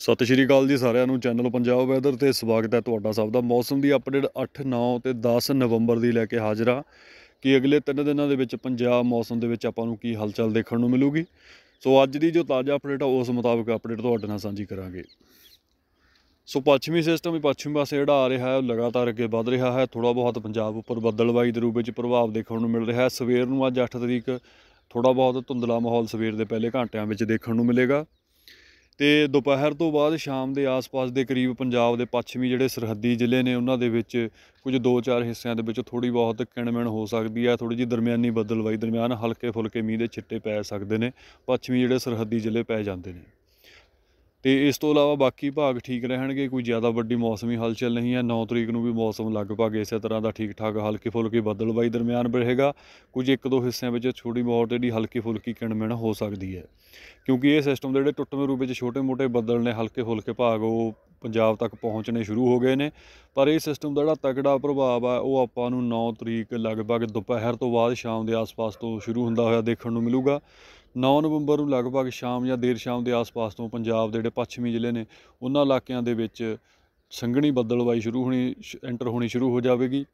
ਸਤਿ ਸ਼੍ਰੀ ਅਕਾਲ ਜੀ ਸਾਰਿਆਂ ਨੂੰ, ਚੈਨਲ ਪੰਜਾਬ ਵੈਦਰ ਤੇ ਸਵਾਗਤ ਹੈ ਤੁਹਾਡਾ ਸਭ ਦਾ। ਮੌਸਮ ਦੀ ਅਪਡੇਟ 8 9 ਤੇ 10 ਨਵੰਬਰ ਦੀ ਲੈ ਕੇ ਹਾਜ਼ਰ ਆ ਕਿ ਅਗਲੇ 3 ਦਿਨਾਂ ਦੇ ਵਿੱਚ ਪੰਜਾਬ ਮੌਸਮ ਦੇ ਵਿੱਚ ਆਪਾਂ ਨੂੰ ਕੀ ਹਲਚਲ ਦੇਖਣ ਨੂੰ ਮਿਲੂਗੀ। ਸੋ ਅੱਜ ਦੀ ਜੋ ਤਾਜ਼ਾ ਅਪਡੇਟ ਆ, ਉਸ ਮੁਤਾਬਕ ਅਪਡੇਟ ਤੁਹਾਡੇ ਨਾਲ ਸਾਂਝੀ ਕਰਾਂਗੇ। ਸੋ ਪੱਛਮੀ ਸਿਸਟਮ ਵੀ ਪੱਛਮੀ ਪਾਸੇ ਜਿਹੜਾ ਆ ਰਿਹਾ ਹੈ ਉਹ ਲਗਾਤਾਰ ਅੱਗੇ ਵੱਧ ਰਿਹਾ ਹੈ। ਥੋੜਾ ਬਹੁਤ ਪੰਜਾਬ ਉੱਪਰ ਬੱਦਲਬਾਈ ਦੇ ਰੂਪ ਵਿੱਚ ਪ੍ਰਭਾਵ ਦੇਖਣ ਨੂੰ ਮਿਲ ਰਿਹਾ ਹੈ। ਸਵੇਰ ਨੂੰ ਅੱਜ 8 ਤਰੀਕ ਥੋੜਾ ਬਹੁਤ ਧੁੰਦਲਾ ਮਾਹੌਲ ਸਵੇਰ ਦੇ ਪਹਿਲੇ ਘੰਟਿਆਂ ਵਿੱਚ ਦੇਖਣ ਨੂੰ ਮਿਲੇਗਾ। ਤੇ ਦੁਪਹਿਰ ਤੋਂ ਬਾਅਦ ਸ਼ਾਮ ਦੇ ਆਸ-ਪਾਸ ਦੇ ਕਰੀਬ ਪੰਜਾਬ ਦੇ ਪੱਛਮੀ ਜਿਹੜੇ ਸਰਹੱਦੀ ਜ਼ਿਲ੍ਹੇ ਨੇ, ਉਹਨਾਂ ਦੇ ਵਿੱਚ ਕੁਝ 2-4 ਹਿੱਸਿਆਂ ਦੇ ਵਿੱਚ ਥੋੜੀ ਬਹੁਤ ਕਿਣਮਿਣ ਹੋ ਸਕਦੀ ਹੈ ਥੋੜੀ ਜਿਹੀ ਦਰਮਿਆਨੀ ਬੱਦਲਵਾਈ ਦਰਮਿਆਨ ਹਲਕੇ ਫੁਲਕੇ ਮੀਂਹ ਦੇ ਛਿੱਟੇ ਪੈ ਸਕਦੇ ਨੇ, ਪੱਛਮੀ ਜਿਹੜੇ ਸਰਹੱਦੀ ਜ਼ਿਲ੍ਹੇ ਪੈ ਜਾਂਦੇ ਨੇ। ਤੇ ਇਸ ਤੋਂ ਇਲਾਵਾ ਬਾਕੀ ਭਾਗ ਠੀਕ ਰਹਿਣਗੇ, ਕੋਈ ਜ਼ਿਆਦਾ ਵੱਡੀ ਮੌਸਮੀ ਹਲਚਲ ਨਹੀਂ ਹੈ 9 ਤਰੀਕ ਨੂੰ ਵੀ ਮੌਸਮ ਲਗਭਗ ਇਸੇ ਤਰ੍ਹਾਂ ਦਾ ਠੀਕ ਠਾਕ ਹਲਕੀ ਫੁਲਕੀ ਬੱਦਲਬਾਈ ਦਰਮਿਆਨ ਰਹੇਗਾ। ਕੁਝ ਇੱਕ ਦੋ ਹਿੱਸਿਆਂ ਵਿੱਚ ਛੋਟੀ ਬਹੁਤ ਜਿਹੜੀ ਹਲਕੀ ਫੁਲਕੀ ਕਿਣਮਿਣ ਹੋ ਸਕਦੀ ਹੈ। ਕਿਉਂਕਿ ਇਹ ਸਿਸਟਮ ਦੇ ਜਿਹੜੇ ਟੁੱਟਵੇਂ ਰੂਪ ਵਿੱਚ ਛੋਟੇ-ਮੋਟੇ ਬੱਦਲ ਨੇ ਹਲਕੇ ਫੁਲਕੇ ਭਾਗ ਉਹ ਪੰਜਾਬ ਤੱਕ ਪਹੁੰਚਣੇ ਸ਼ੁਰੂ ਹੋ ਗਏ ਨੇ। ਪਰ ਇਹ ਸਿਸਟਮ ਦਾ ਜਿਹੜਾ ਤਕੜਾ ਪ੍ਰਭਾਵ ਆ, ਉਹ ਆਪਾਂ ਨੂੰ 9 ਤਰੀਕ ਲਗਭਗ ਦੁਪਹਿਰ ਤੋਂ ਬਾਅਦ ਸ਼ਾਮ ਦੇ ਆਸ-ਪਾਸ ਤੋਂ ਸ਼ੁਰੂ ਹੁੰਦਾ ਹੋਇਆ ਦੇਖਣ ਨੂੰ ਮਿਲੂਗਾ। 9 ਨਵੰਬਰ ਨੂੰ ਲਗਭਗ ਸ਼ਾਮ ਜਾਂ ਦੇਰ ਸ਼ਾਮ ਦੇ ਆਸ-ਪਾਸ ਤੋਂ ਪੰਜਾਬ ਦੇ ਜਿਹੜੇ ਪੱਛਮੀ ਜ਼ਿਲ੍ਹੇ ਨੇ, ਉਹਨਾਂ ਇਲਾਕਿਆਂ ਦੇ ਵਿੱਚ ਸੰਘਣੀ ਬੱਦਲਬਾਈ ਸ਼ੁਰੂ ਹੋਣੀ ਐਂਟਰ ਹੋਣੀ ਸ਼ੁਰੂ ਹੋ ਜਾਵੇਗੀ।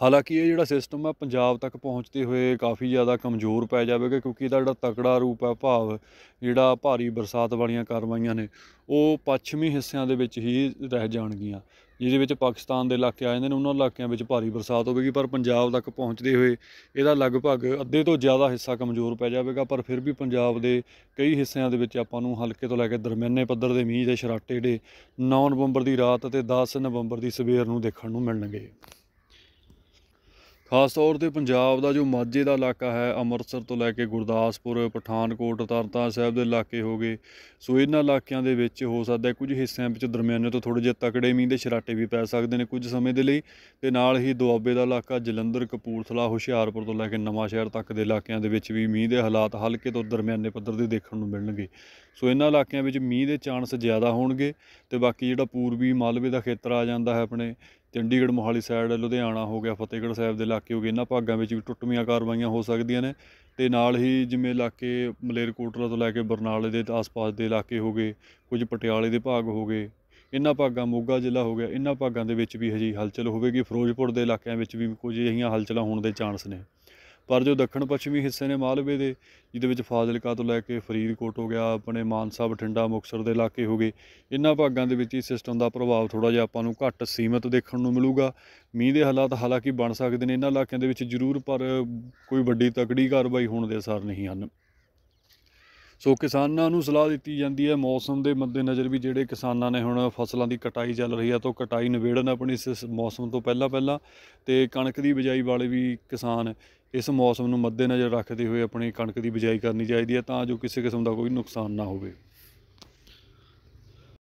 ਹਾਲਾਂਕਿ ਇਹ ਜਿਹੜਾ ਸਿਸਟਮ ਆ, ਪੰਜਾਬ ਤੱਕ ਪਹੁੰਚਦੇ ਹੋਏ ਕਾਫੀ ਜ਼ਿਆਦਾ ਕਮਜ਼ੋਰ ਪੈ ਜਾਵੇਗਾ ਕਿਉਂਕਿ ਇਹਦਾ ਜਿਹੜਾ ਤਕੜਾ ਰੂਪ ਹੈ ਭਾਵ ਜਿਹੜਾ ਭਾਰੀ ਬਰਸਾਤ ਵਾਲੀਆਂ ਕਾਰਵਾਈਆਂ ਨੇ, ਉਹ ਪੱਛਮੀ ਹਿੱਸਿਆਂ ਦੇ ਵਿੱਚ ਹੀ ਰਹਿ ਜਾਣਗੀਆਂ। ਜਿਹਦੇ ਵਿੱਚ ਪਾਕਿਸਤਾਨ ਦੇ ਇਲਾਕੇ ਆ ਜਾਂਦੇ ਨੇ, ਉਹਨਾਂ ਇਲਾਕਿਆਂ ਵਿੱਚ ਭਾਰੀ ਬਰਸਾਤ ਹੋਵੇਗੀ, ਪਰ ਪੰਜਾਬ ਤੱਕ ਪਹੁੰਚਦੇ ਹੋਏ ਇਹਦਾ ਲਗਭਗ ਅੱਧੇ ਤੋਂ ਜ਼ਿਆਦਾ ਹਿੱਸਾ ਕਮਜ਼ੋਰ ਪੈ ਜਾਵੇਗਾ, ਪਰ ਫਿਰ ਵੀ ਪੰਜਾਬ ਦੇ ਕਈ ਹਿੱਸਿਆਂ ਦੇ ਵਿੱਚ ਆਪਾਂ ਨੂੰ ਹਲਕੇ ਤੋਂ ਲੈ ਕੇ ਦਰਮਿਆਨੇ ਪੱਧਰ ਦੇ ਮੀਂਹ ਦੇ ਸ਼ਰਾਟੇ ਜਿਹੜੇ 9 ਨਵੰਬਰ ਦੀ ਰਾਤ ਅਤੇ 10 ਨਵੰਬਰ ਦੀ ਸਵੇਰ ਨੂੰ ਦੇਖਣ ਨੂੰ ਮਿਲਣਗੇ। ਖਾਸ ਤੌਰ ਤੇ ਪੰਜਾਬ ਦਾ ਜੋ ਮਾਝੇ ਦਾ ਇਲਾਕਾ ਹੈ, ਅੰਮ੍ਰਿਤਸਰ ਤੋਂ ਲੈ ਕੇ ਗੁਰਦਾਸਪੁਰ, ਪਠਾਨਕੋਟ, ਤਰਨਤਾਰਨ ਸਾਹਿਬ ਦੇ ਇਲਾਕੇ ਹੋ ਗਏ। ਸੋ ਇਹਨਾਂ ਇਲਾਕਿਆਂ ਦੇ ਵਿੱਚ ਹੋ ਸਕਦਾ ਕੁਝ ਹਿੱਸਿਆਂ ਵਿੱਚ ਦਰਮਿਆਨੇ ਤੋਂ ਥੋੜੇ ਜਿਹੇ ਤਕੜੇ ਮੀਂਹ ਦੇ ਛਰਾਟੇ ਵੀ ਪੈ ਸਕਦੇ ਨੇ ਕੁਝ ਸਮੇਂ ਦੇ ਲਈ। ਤੇ ਨਾਲ ਹੀ ਦੁਆਬੇ ਦਾ ਇਲਾਕਾ ਜਲੰਧਰ, ਕਪੂਰਥਲਾ, ਹੁਸ਼ਿਆਰਪੁਰ ਤੋਂ ਲੈ ਕੇ ਨਵਾਂ ਸ਼ਹਿਰ ਤੱਕ ਦੇ ਇਲਾਕਿਆਂ ਦੇ ਵਿੱਚ ਵੀ ਮੀਂਹ ਦੇ ਹਾਲਾਤ ਹਲਕੇ ਤੋਂ ਦਰਮਿਆਨੇ ਪੱਧਰ ਦੇ ਦੇਖਣ ਨੂੰ ਮਿਲਣਗੇ। ਸੋ ਇਹਨਾਂ ਇਲਾਕਿਆਂ ਵਿੱਚ ਮੀਂਹ ਦੇ ਚਾਂਸ ਜ਼ਿਆਦਾ ਹੋਣਗੇ ਤੇ ਬਾਕੀ ਜਿਹੜਾ ਪੂਰਬੀ ਮਾਲਵੇ ਦਾ ਖੇਤਰ ਆ ਜਾਂਦਾ ਹੈ ਆਪਣੇ ਚੰਡੀਗੜ੍ਹ ਮੋਹਾਲੀ ਸਾਈਡ ਲੁਧਿਆਣਾ ਹੋ ਗਿਆ, ਫਤਿਹਗੜ੍ਹ ਸਾਹਿਬ ਦੇ ਇਲਾਕੇ ਹੋ ਗਏ, ਇਹਨਾਂ ਭਾਗਾਂ ਵਿੱਚ ਵੀ ਟੁੱਟਵੀਆਂ ਕਾਰਵਾਈਆਂ ਹੋ ਸਕਦੀਆਂ ਨੇ ਅਤੇ ਨਾਲ ਹੀ ਜਿਵੇਂ ਇਲਾਕੇ ਮਲੇਰਕੋਟਲਾ ਤੋਂ ਲੈ ਕੇ ਬਰਨਾਲੇ ਦੇ ਆਸ-ਪਾਸ ਦੇ ਇਲਾਕੇ ਹੋ ਗਏ, ਕੁਝ ਪਟਿਆਲੇ ਦੇ ਭਾਗ ਹੋ ਗਏ, ਇਹਨਾਂ ਭਾਗਾਂ ਮੋਗਾ ਜ਼ਿਲ੍ਹਾ ਹੋ ਗਿਆ, ਇਹਨਾਂ ਭਾਗਾਂ ਦੇ ਵਿੱਚ ਵੀ ਹਜੇ ਹਲਚਲ ਹੋਵੇਗੀ, ਫਿਰੋਜ਼ਪੁਰ ਦੇ ਇਲਾਕਿਆਂ ਵਿੱਚ ਵੀ ਕੁਝ ਅਜਿਹੀਆਂ ਹਲਚਲਾਂ ਹੋਣ ਦੇ ਚਾਂਸ ਨੇ। ਪਰ ਜੋ ਦੱਖਣ ਪੱਛਮੀ ਹਿੱਸੇ ਨੇ ਮਾਲਵੇ ਦੇ, ਜਿਹਦੇ ਵਿੱਚ ਫਾਜ਼ਿਲਕਾ ਤੋਂ ਲੈ ਕੇ ਫਰੀਦਕੋਟ ਹੋ ਗਿਆ, ਆਪਣੇ ਮਾਨਸਾ, ਬਠਿੰਡਾ, ਮੁਕਤਸਰ ਦੇ ਇਲਾਕੇ ਹੋ ਗਏ, ਇਹਨਾਂ ਭਾਗਾਂ ਦੇ ਵਿੱਚ ਹੀ ਸਿਸਟਮ ਦਾ ਪ੍ਰਭਾਵ ਥੋੜਾ ਜਿਹਾ ਆਪਾਂ ਨੂੰ ਘੱਟ ਸੀਮਤ ਦੇਖਣ ਨੂੰ ਮਿਲੂਗਾ। ਮੀਂਹ ਦੇ ਹਾਲਾਤ ਹਾਲਾਂਕਿ ਬਣ ਸਕਦੇ ਨੇ ਇਹਨਾਂ ਇਲਾਕਿਆਂ ਦੇ ਵਿੱਚ ਜ਼ਰੂਰ, ਪਰ ਕੋਈ ਵੱਡੀ ਤਕੜੀ ਕਾਰਵਾਈ ਹੋਣ ਦੇ ਅਸਰ ਨਹੀਂ ਹਨ। ਸੋ ਕਿਸਾਨਾਂ ਨੂੰ ਸਲਾਹ ਦਿੱਤੀ ਜਾਂਦੀ ਹੈ, ਮੌਸਮ ਦੇ ਮੱਦੇਨਜ਼ਰ ਵੀ ਜਿਹੜੇ ਕਿਸਾਨਾਂ ਨੇ ਹੁਣ ਫਸਲਾਂ ਦੀ ਕਟਾਈ ਚੱਲ ਰਹੀ ਹੈ ਤਾਂ ਕਟਾਈ ਨਿਬੇੜਨ ਆਪਣੀ ਇਸ ਮੌਸਮ ਤੋਂ ਪਹਿਲਾਂ ਪਹਿਲਾਂ ਤੇ ਕਣਕ ਦੀ ਬਿਜਾਈ ਵਾਲੇ ਵੀ ਕਿਸਾਨ ਇਸ ਮੌਸਮ ਨੂੰ ਮੱਦੇਨਜ਼ਰ ਰੱਖਦੇ ਹੋਏ ਆਪਣੀ ਕਣਕ ਦੀ ਬਿਜਾਈ ਕਰਨੀ ਚਾਹੀਦੀ ਹੈ ਤਾਂ ਜੋ ਕਿਸੇ ਕਿਸਮ ਦਾ ਕੋਈ ਨੁਕਸਾਨ ਨਾ ਹੋਵੇ।